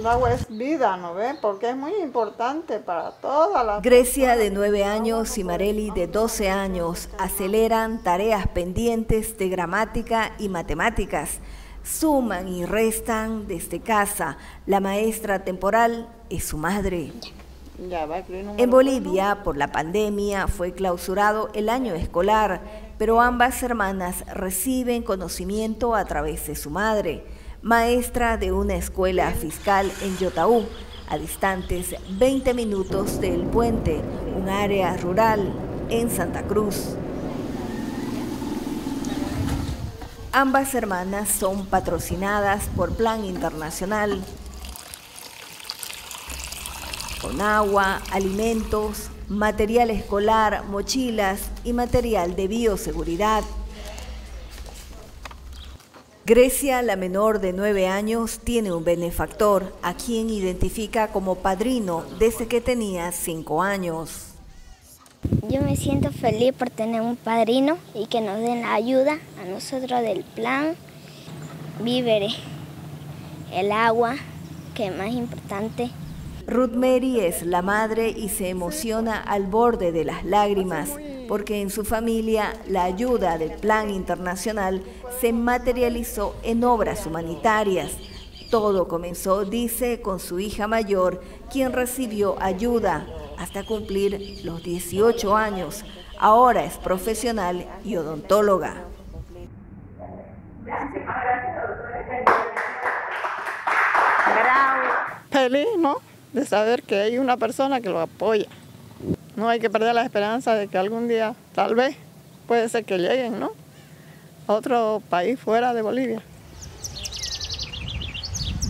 El agua es vida, ¿no ve? Porque es muy importante para toda la... Grecia de 9 años y Mareli de 12 años aceleran tareas pendientes de gramática y matemáticas. Suman y restan desde casa. La maestra temporal es su madre. En Bolivia, por la pandemia, fue clausurado el año escolar, pero ambas hermanas reciben conocimiento a través de su madre maestra de una escuela fiscal en Yotaú, a distantes 20 minutos del puente, un área rural en Santa Cruz. Ambas hermanas son patrocinadas por Plan Internacional con agua, alimentos, material escolar, mochilas y material de bioseguridad. Grecia, la menor de nueve años, tiene un benefactor a quien identifica como padrino desde que tenía cinco años. Yo me siento feliz por tener un padrino y que nos den la ayuda a nosotros del plan víveres, el agua, que es más importante. Ruth Mary es la madre y se emociona al borde de las lágrimas porque en su familia la ayuda del Plan Internacional se materializó en obras humanitarias. Todo comenzó, dice, con su hija mayor, quien recibió ayuda hasta cumplir los 18 años. Ahora es profesional y odontóloga. Feliz, ¿no? De saber que hay una persona que lo apoya. No hay que perder la esperanza de que algún día, tal vez, puede ser que lleguen, ¿no? A otro país fuera de Bolivia.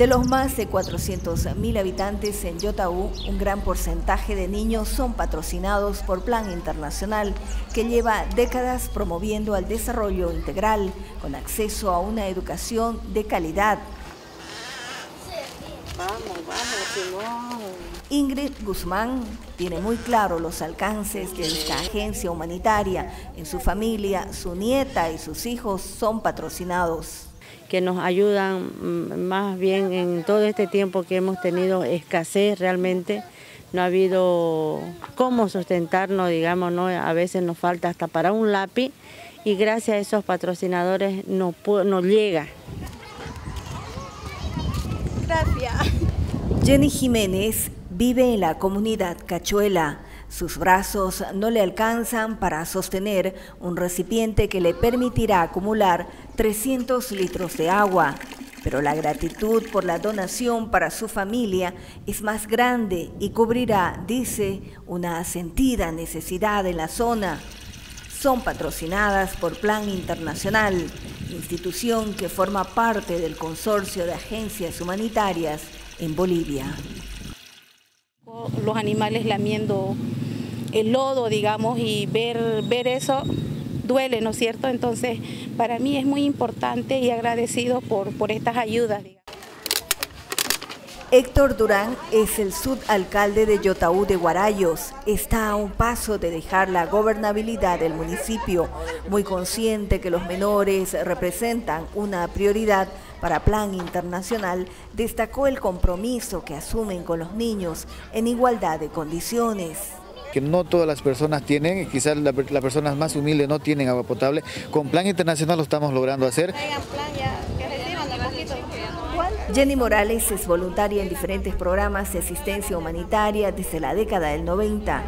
De los más de 400.000 habitantes en Yotaú, un gran porcentaje de niños son patrocinados por Plan Internacional, que lleva décadas promoviendo el desarrollo integral, con acceso a una educación de calidad. Vamos, vamos, Ingrid Guzmán tiene muy claro los alcances de esta agencia humanitaria. En su familia, su nieta y sus hijos son patrocinados. Que nos ayudan más bien en todo este tiempo que hemos tenido escasez realmente. No ha habido cómo sustentarnos, digamos, ¿no? a veces nos falta hasta para un lápiz y gracias a esos patrocinadores nos, nos llega. Gracias. Jenny Jiménez Vive en la comunidad Cachuela. Sus brazos no le alcanzan para sostener un recipiente que le permitirá acumular 300 litros de agua. Pero la gratitud por la donación para su familia es más grande y cubrirá, dice, una sentida necesidad en la zona. Son patrocinadas por Plan Internacional, institución que forma parte del consorcio de agencias humanitarias en Bolivia los animales lamiendo el lodo, digamos, y ver, ver eso duele, ¿no es cierto? Entonces, para mí es muy importante y agradecido por, por estas ayudas. Héctor Durán es el subalcalde de Yotaú de Guarayos. Está a un paso de dejar la gobernabilidad del municipio, muy consciente que los menores representan una prioridad para Plan Internacional, destacó el compromiso que asumen con los niños en igualdad de condiciones que no todas las personas tienen, quizás las personas más humildes no tienen agua potable. Con Plan Internacional lo estamos logrando hacer. Jenny Morales es voluntaria en diferentes programas de asistencia humanitaria desde la década del 90.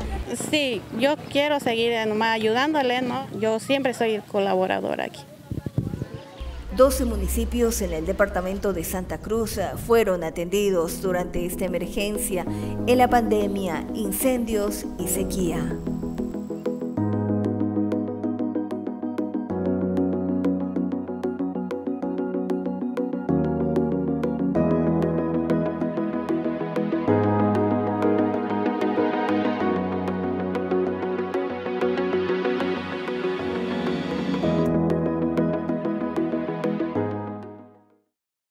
Sí, yo quiero seguir ayudándole, ¿no? Yo siempre soy colaboradora aquí. 12 municipios en el departamento de Santa Cruz fueron atendidos durante esta emergencia en la pandemia, incendios y sequía.